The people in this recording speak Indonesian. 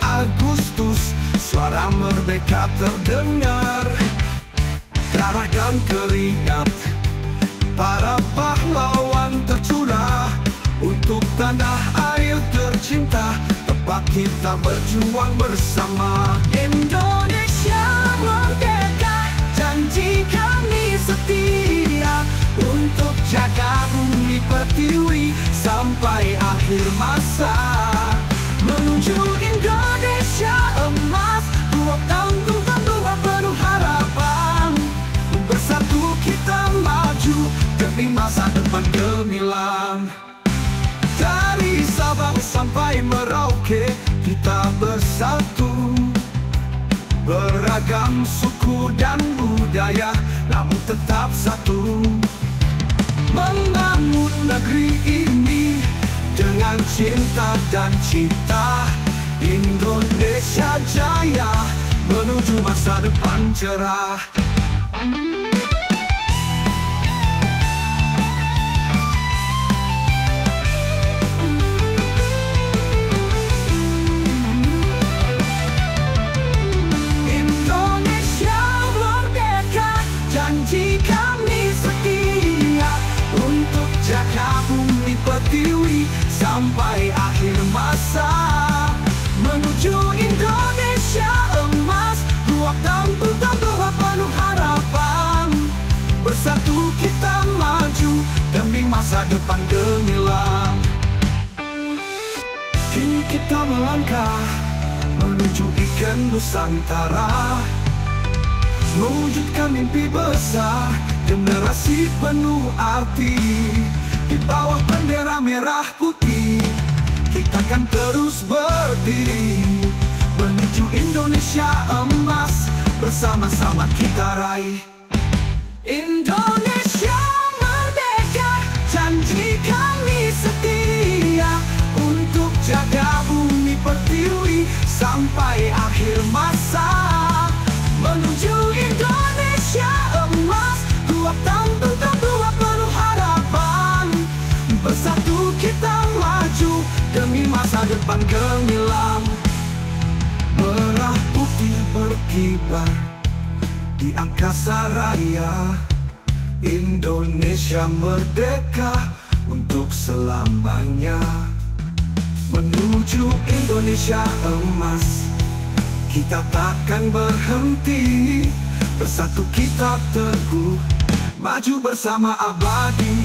Agustus Suara merdeka terdengar. Darah dan keringat Para pahlawan tercurah. Untuk tanah air tercinta Tempat kita berjuang bersama. Indonesia merdeka Janji kami setia. Untuk jaga bumi pertiwi Sampai akhir masa masa depan gemilang. Dari Sabang sampai Merauke Kita bersatu. Beragam suku dan budaya Namun tetap satu. Membangun negeri ini Dengan cinta dan cita Indonesia jaya Menuju masa depan cerah depan gemilang Kini kita melangkah menuju ikan Nusantara. Mewujudkan mimpi besar Generasi penuh arti. Di bawah bendera merah putih Kita akan terus berdiri. Menuju Indonesia emas Bersama-sama kita raih. Indonesia pertiwi Sampai akhir masa. Menuju Indonesia emas Dua dan dua penuh harapan. Bersatu kita maju Demi masa depan gemilang. Merah putih berkibar di angkasa raya. Indonesia merdeka untuk selamanya Menuju Indonesia emas. Kita takkan berhenti Bersatu kita teguh Maju bersama abadi